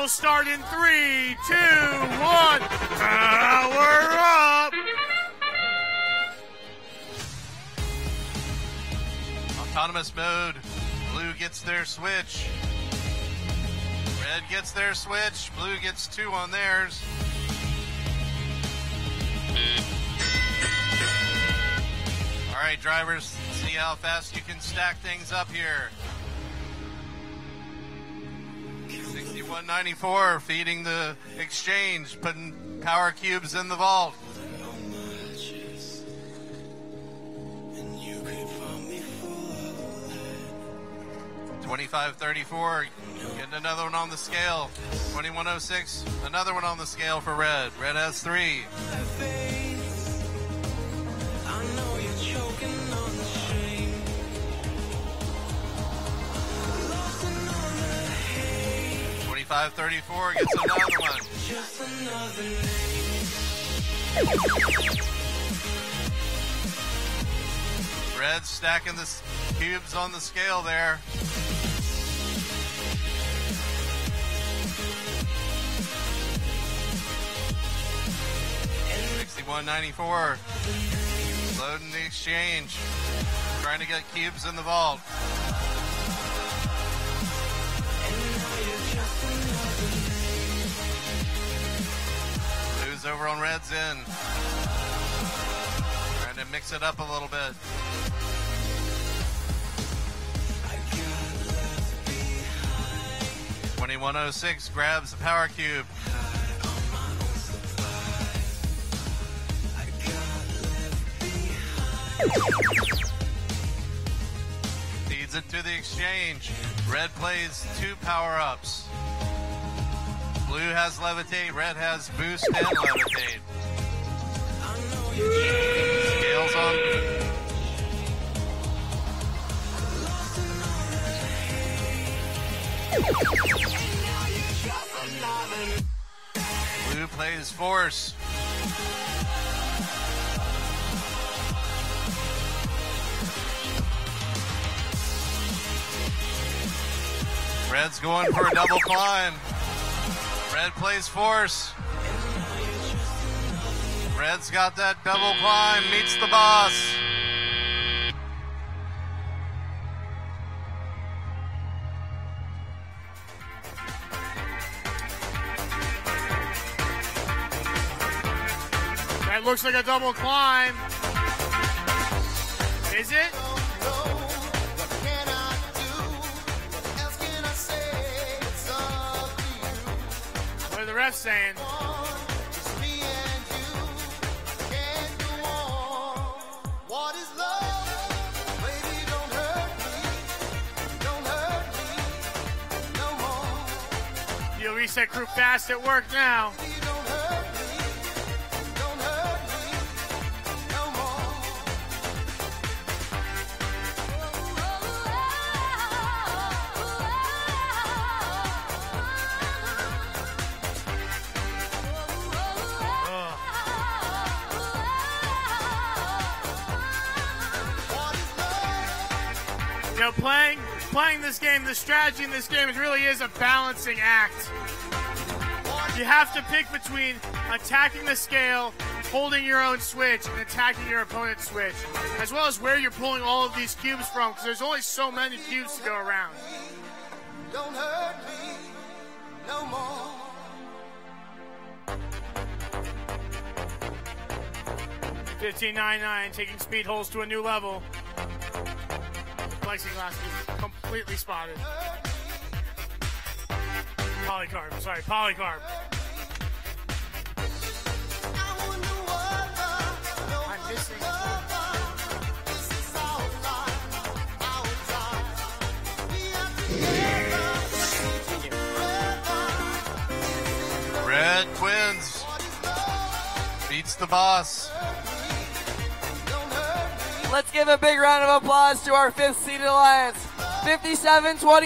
will start in three, two, one. Power up! Autonomous mode. Blue gets their switch. Red gets their switch. Blue gets two on theirs. All right, drivers, see how fast you can stack things up here. 6194 feeding the exchange, putting power cubes in the vault. Twenty-five thirty-four, getting another one on the scale. Twenty-one oh six, another one on the scale for red. Red has three. Twenty-five thirty-four gets another one. just another Red stacking the cubes on the scale there. Sixty-one ninety-four. Loading the exchange. Trying to get cubes in the vault. Over on Red's end. Trying to mix it up a little bit. Twenty-one oh six grabs the power cube. Feeds it to the exchange. Red plays two power ups. Blue has levitate, red has boost and levitate. Scales on. Blue plays force. Red's going for a double climb. Red plays force. Red's got that double climb, meets the boss. That looks like a double climb. Is it? Refs saying? Reset crew fast at work now. You know, playing playing this game, the strategy in this game, it really is a balancing act. You have to pick between attacking the scale, holding your own switch, and attacking your opponent's switch, as well as where you're pulling all of these cubes from, because there's only so many cubes to go around. Don't hurt me no more. Fifteen nine nine, taking speed holes to a new level. Plexiglass is completely spotted. Polycarb, sorry, polycarb. I'm missing. Red Twins beats the boss. Let's give a big round of applause to our fifth seeded alliance. 57 24.